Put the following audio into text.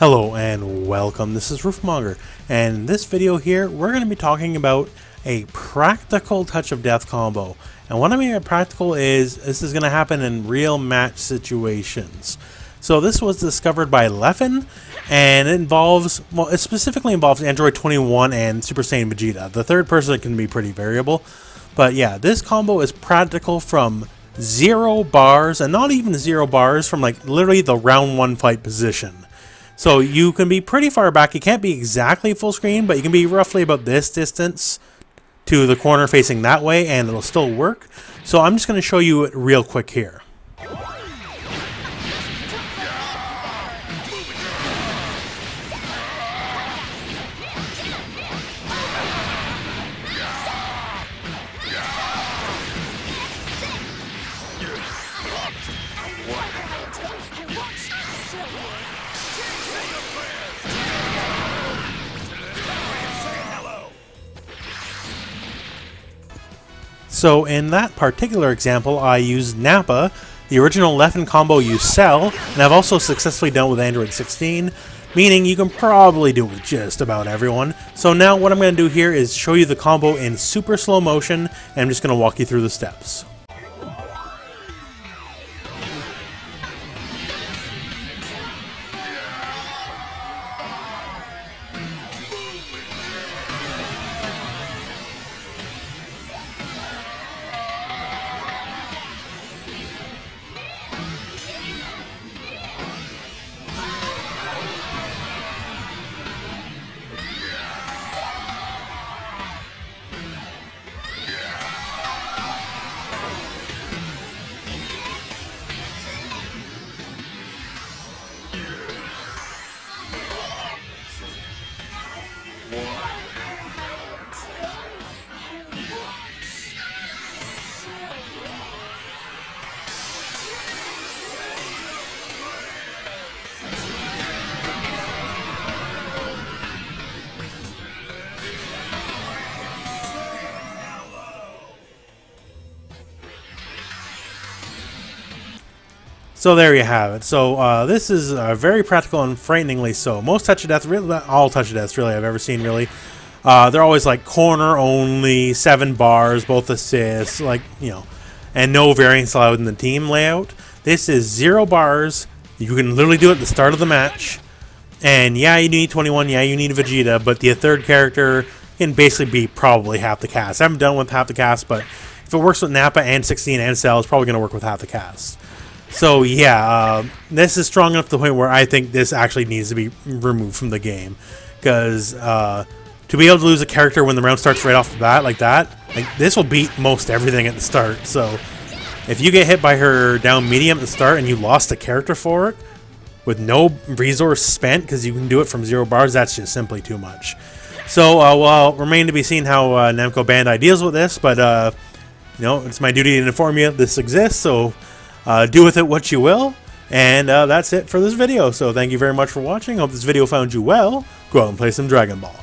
Hello and welcome, this is Rooflemonger, and in this video here, we're going to be talking about a practical touch of death combo. And what I mean by practical is, this is going to happen in real match situations. So this was discovered by Leffen, and it involves, well, it specifically involves Android 21 and Super Saiyan Vegeta. The third person can be pretty variable, but yeah, this combo is practical from zero bars, and not even zero bars, from like literally the round one fight position. So you can be pretty far back. You can't be exactly full screen, but you can be roughly about this distance to the corner facing that way, and it'll still work. So I'm just going to show you it real quick here. So in that particular example, I used Nappa, the original Leffen combo used Cell, and I've also successfully done with Android 16, meaning you can probably do it with just about everyone. So now what I'm going to do here is show you the combo in super slow motion, and I'm just going to walk you through the steps. So there you have it. So uh, this is uh, very practical and frighteningly so. Most touch of death, really, all touch of deaths really I've ever seen really. Uh, they're always like corner only, seven bars, both assists, like you know, and no variance allowed in the team layout. This is zero bars. You can literally do it at the start of the match. And yeah, you need 21. Yeah, you need Vegeta, but the third character can basically be probably half the cast. I haven't done with half the cast, but if it works with Nappa and 16 and Cell, it's probably going to work with half the cast. So yeah, uh, this is strong enough to the point where I think this actually needs to be removed from the game, because uh, to be able to lose a character when the round starts right off the bat like that, like this will beat most everything at the start. So if you get hit by her down medium at the start and you lost a character for it with no resource spent because you can do it from zero bars, that's just simply too much. So uh, well, remain to be seen how uh, Namco Bandai deals with this, but uh, you know it's my duty to inform you this exists. So uh, do with it what you will. And uh, that's it for this video. So thank you very much for watching. Hope this video found you well. Go out and play some Dragon Ball.